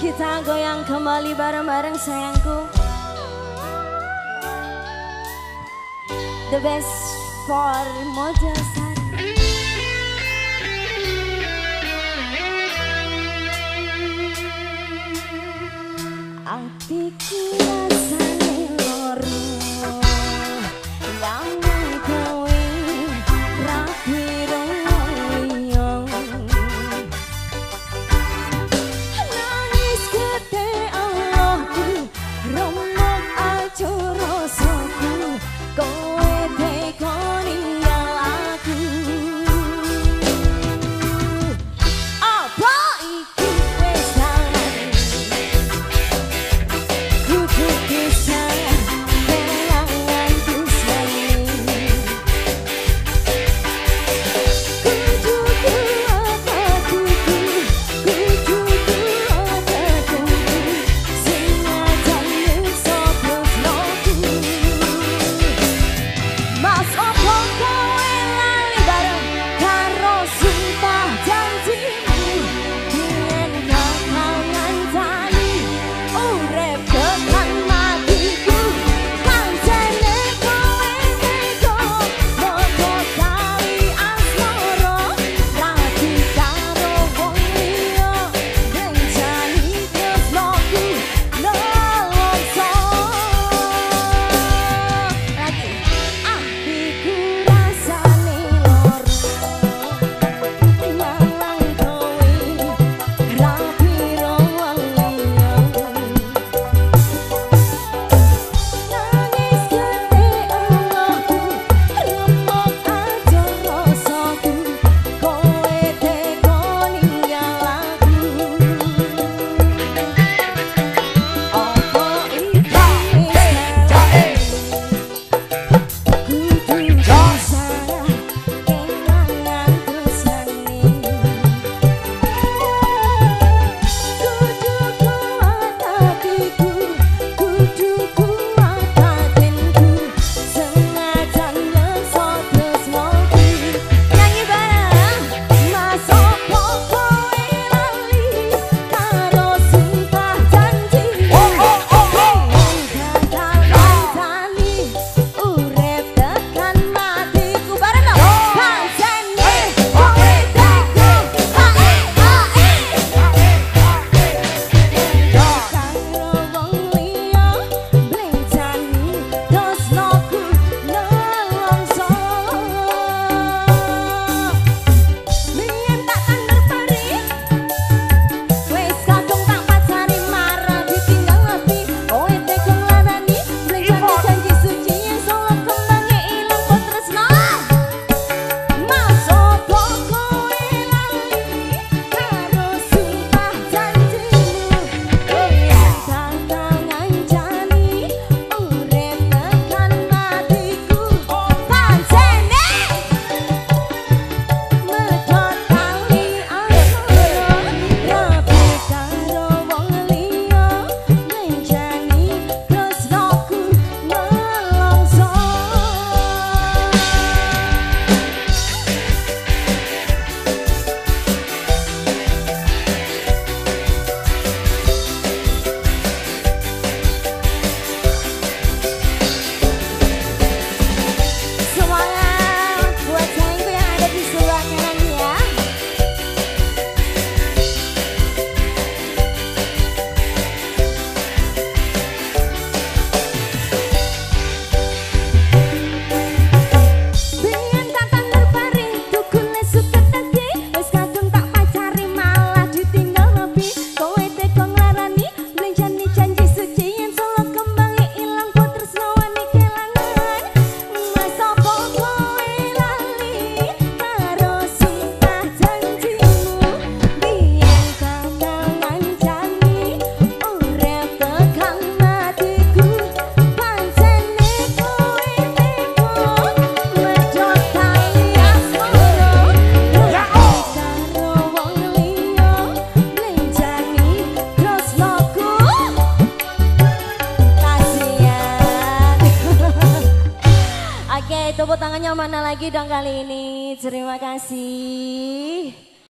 Kita goyang kembali bareng-bareng sayangku. The best for Mojasa Tepuk tangannya mana lagi dong kali ini. Terima kasih.